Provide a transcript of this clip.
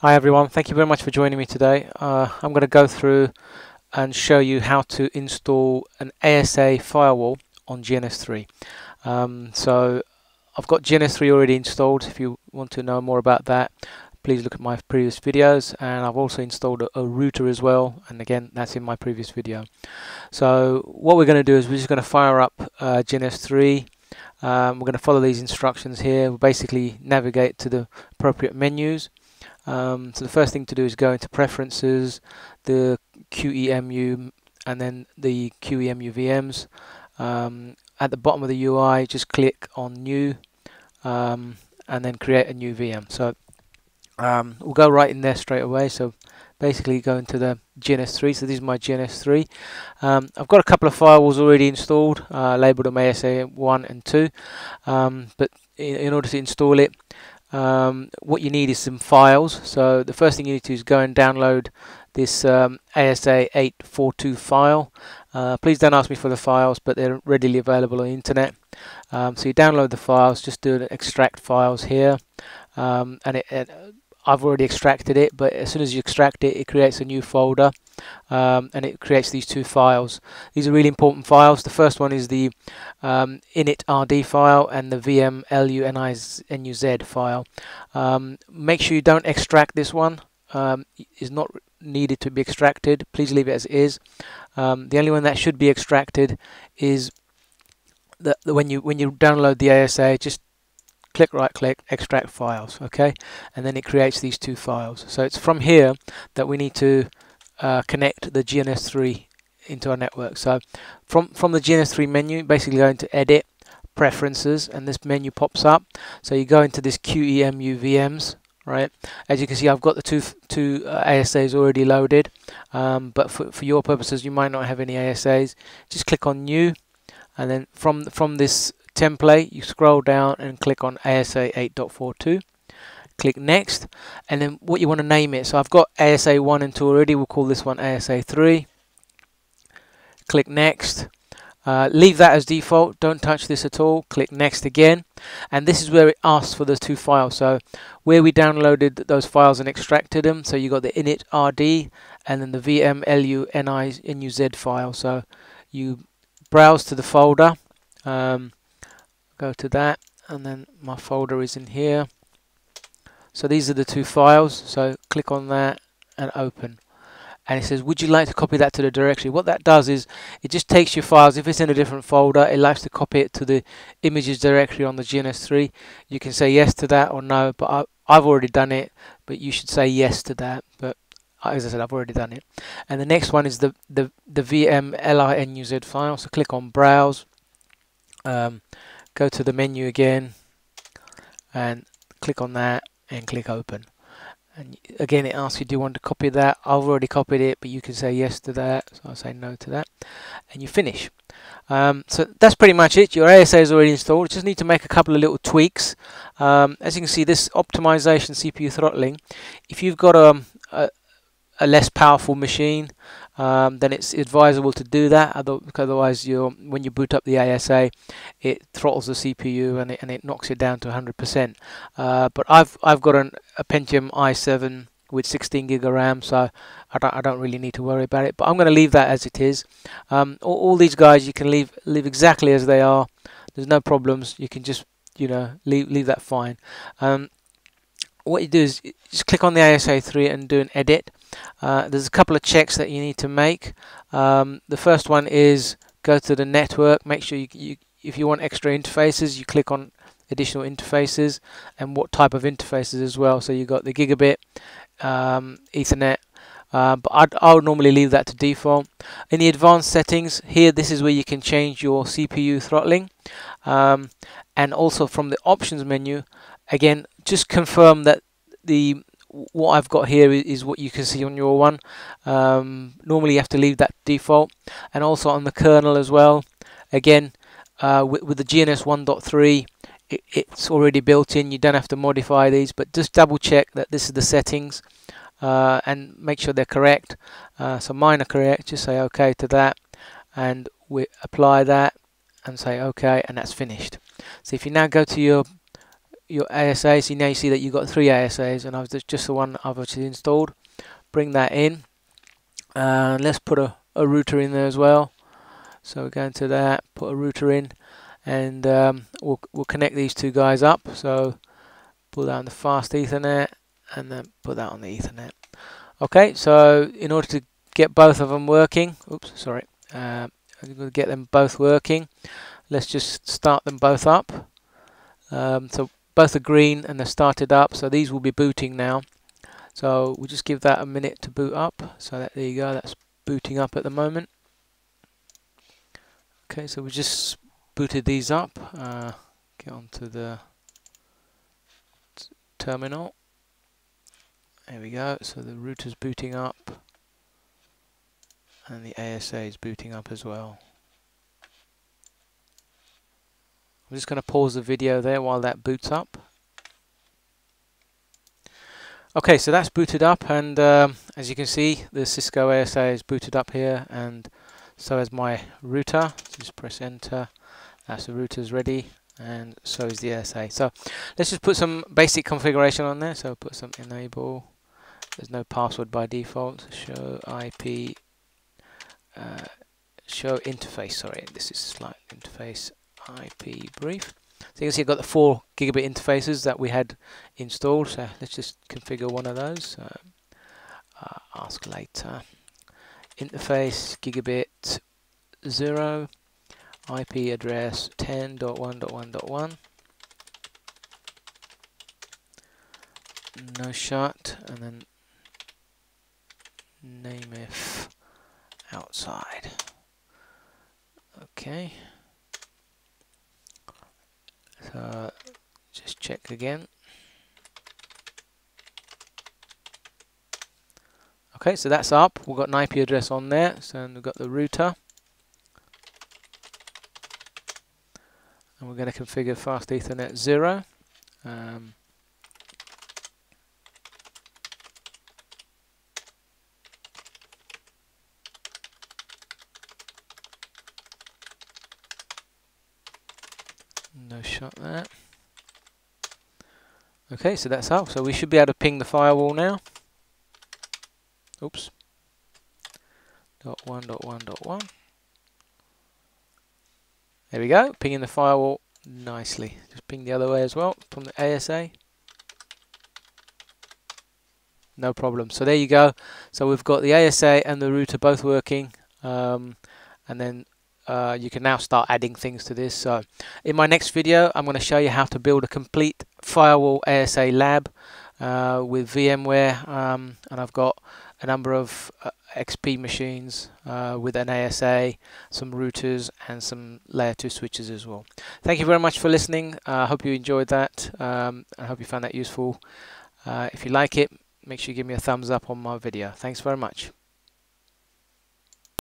Hi everyone, thank you very much for joining me today. Uh, I'm going to go through and show you how to install an ASA firewall on GNS3. Um, so I've got GNS3 already installed. If you want to know more about that, please look at my previous videos and I've also installed a, a router as well and again that's in my previous video. So what we're going to do is we're just going to fire up uh, GNS3 um, we're going to follow these instructions here. We'll basically navigate to the appropriate menus. Um, so the first thing to do is go into preferences, the QEMU, and then the QEMU VMs. Um, at the bottom of the UI, just click on New, um, and then create a new VM. So um, we'll go right in there straight away. So basically go into the GNS3 so this is my GNS3 um, I've got a couple of firewalls already installed uh, labeled them ASA1 and 2 um, but in, in, order to install it um, what you need is some files. So the first thing you need to do is go and download this um, ASA842 file. Uh, please don't ask me for the files but they're readily available on the internet. Um, so you download the files just do an extract files here. Um, and it, it I've already extracted it but as soon as you extract it it creates a new folder um, and it creates these two files. These are really important files. The first one is the um, initrd file and the vmlinuz file. Um, make sure you don't extract this one. Um, is not needed to be extracted. Please leave it as it is. Um, the only one that should be extracted is the, when you when you download the ASA just click right click extract files okay? And then it creates these two files. So it's from here that we need to uh, connect the GNS3 into our network. So from from the GNS3 menu basically going to edit preferences and this menu pops up. So you go into this QEMU VMs right? As you can see I've got the two two uh, ASAs already loaded. Um, but for, for your purposes you might not have any ASAs just click on new. And then from from this template, you scroll down and click on ASA 8.42. Click next, and then what you want to name it. So I've got ASA 1 and 2 already. We'll call this one ASA 3. Click next. Uh, leave that as default. Don't touch this at all. Click next again, and this is where it asks for those two files. So where we downloaded those files and extracted them. So you got the initrd and then the vmlinuz file. So you browse to the folder. Um, go to that and then my folder is in here. So these are the two files so click on that and open. And it says would you like to copy that to the directory? What that does is it just takes your files. If it's in a different folder it likes to copy it to the images directory on the GNS3 you can say yes to that or no but I, I've already done it but you should say yes to that. But as I said I've already done it. And the next one is the the, the vmlinuz file. So click on browse. Um, go to the menu again and click on that and click open. And again it asks you do you want to copy that? I've already copied it but you can say yes to that so I'll say no to that and you finish. Um, so that's pretty much it. Your ASA is already installed. Just need to make a couple of little tweaks. Um, as you can see this optimization CPU throttling if you've got a, a, a less powerful machine um, then it's advisable to do that. Otherwise, you when you boot up the ASA, it throttles the CPU and it, and it knocks it down to 100%. Uh, but I've I've got an, a Pentium i7 with 16 gig of RAM, so I don't I don't really need to worry about it. But I'm going to leave that as it is. Um, all, all, these guys you can leave leave exactly as they are. There's no problems. You can just you know leave leave that fine. Um, what you do is just click on the ASA3 and do an edit. Uh, there's a couple of checks that you need to make. Um, the first one is go to the network. Make sure you, you, if you want extra interfaces, you click on additional interfaces and what type of interfaces as well. So you've got the gigabit, um, Ethernet, uh, but I'd, I would normally leave that to default. In the advanced settings, here this is where you can change your CPU throttling. Um, and also from the options menu, again, just confirm that the what I've got here is what you can see on your one. Um, normally you have to leave that default and also on the kernel as well. Again, uh, with, with, the GNS 1.3 it, it's already built in. You don't have to modify these but just double check that this is the settings uh, and make sure they're correct. Uh, so mine are correct. Just say OK to that and we apply that and say OK and that's finished. So if you now go to your your ASA. So now you see that you've got three ASAs, and I've just, just the one I've actually installed. Bring that in, and let's put a, a router in there as well. So we're going to that, put a router in, and um, we'll we'll connect these two guys up. So pull on the fast Ethernet, and then put that on the Ethernet. Okay, so in order to get both of them working, oops, sorry, uh, I'm going to get them both working. Let's just start them both up. Um, so both are green and they're started up, so these will be booting now. So we'll just give that a minute to boot up. So that, there you go, that's booting up at the moment. Okay, so we just booted these up. Uh, get onto the terminal. There we go. So the router's booting up, and the ASA is booting up as well. I'm just going to pause the video there while that boots up. Okay, so that's booted up, and um, as you can see, the Cisco ASA is booted up here, and so is my router. So just press enter. That's the router's ready, and so is the ASA. So let's just put some basic configuration on there. So put some enable. There's no password by default. Show IP. Uh, show interface. Sorry, this is slide interface IP brief. So you can see I've got the four gigabit interfaces that we had installed. So let's just configure one of those. uh, ask later. Interface gigabit 0 IP address 10.1.1.1 no shut and then nameif outside okay so just check again. Okay so that's up. We've got an IP address on there. So we've got the router. And we're going to configure fast ethernet 0 um, no shot there okay so that's up so we should be able to ping the firewall now oops dot one dot one dot one there we go, pinging the firewall nicely. Just ping the other way as well from the ASA. No problem. So there you go. So we've got the ASA and the router both working. Um, and then uh, you can now start adding things to this. So in my next video, I'm going to show you how to build a complete firewall ASA lab uh, with VMware. Um, and I've got a number of uh, XP machines uh, with an ASA, some routers and some layer 2 switches as well. Thank you very much for listening. I uh, hope you enjoyed that. Um, I hope you found that useful. If you like it, make sure you give me a thumbs up on my video. Thanks very much.